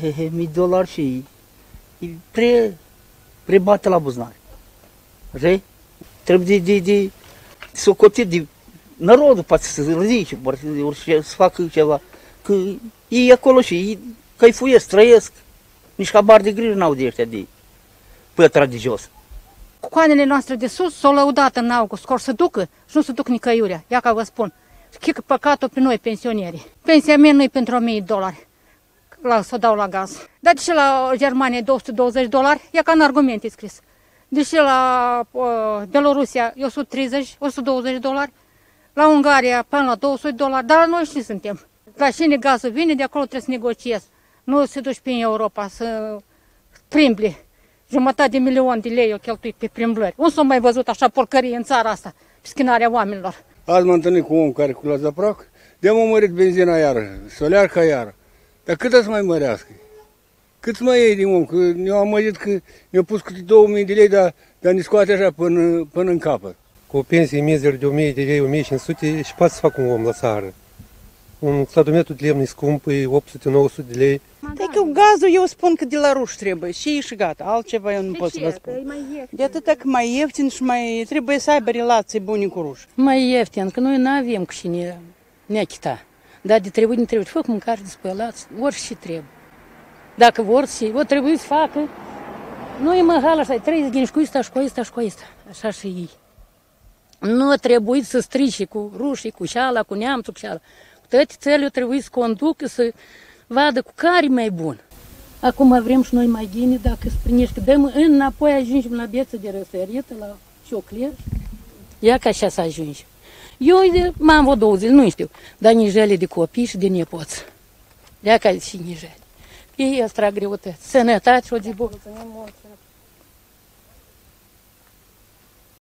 he, he, mii dolari și e pre, pre bate la buzunar. Re? Trebuie de, de, de socotit de narodul poate să se ridice, poate să facă ceva. Că ei acolo și ei căifuiesc, trăiesc. Nici habar de grijă n-au de ăștia de pătra de jos. Coanele noastre de sus s-au lăudat în august, că or să ducă și nu se duc nicăiurea. Ia ca vă spun. Chică păcatul pe noi, pensionieri. Pensia mea nu e pentru 1000 dolari. La, să o dau la gaz. Dar deși la Germania e 220 dolari, e ca în argument e scris. Deși la uh, Belorusia e 130, 120 dolari, la Ungaria până la 200 dolari, dar noi și suntem. La cine gazul vine, de acolo trebuie să negociezi. Nu se duci prin Europa să primbli. Jumătate de milion de lei o cheltuit pe primblări. Nu s-a mai văzut așa porcărie în țara asta, pe schinarea oamenilor. Azi m-am întâlnit cu un om care cu la zaprac, de-am mărit benzina iară, solear ca iară. Dar cât să mai mărească? Cât mai iei din om? Că ne-au amăgit că ne-au pus câte 2000 de lei, dar, dar ne scoate așa până, până în capăt. Cu o pensie mizeră de 1000 de lei, 1500 și poate să fac un om la țară. Un cladometru de lemn e scump, e 800-900 de lei. Deci că gazul eu spun că de la ruși trebuie și și gata, altceva eu nu pot să vă spun. De atât că mai ieftin și mai trebuie să aibă relații bune cu ruși. Mai ieftin, că noi nu avem cu cine ne achita. Dar de trebuie, ne trebuie. Făc mâncare de spălat, orice trebuie. Dacă vor și o trebuie să facă. Nu e măhală așa, trebuie să gândi cu ăsta și cu ăsta și cu ăsta. Așa și ei. Nu trebuie să strici cu rușii, cu șala, cu neamțul, cu șala. Toate țările trebuie să conducă, să vadă cu care mai bun. Acum vrem și noi mai gine, dacă sprinești, că dăm înapoi ajungem la bieță de răsărită, la ciocler. Ia ca așa să ajungem. Eu m-am vreo două zile, nu știu, dar nijele de copii și de nepoți. Ia ca și nijele. Pe ei ăsta greutăți. Sănătate și o zi bună.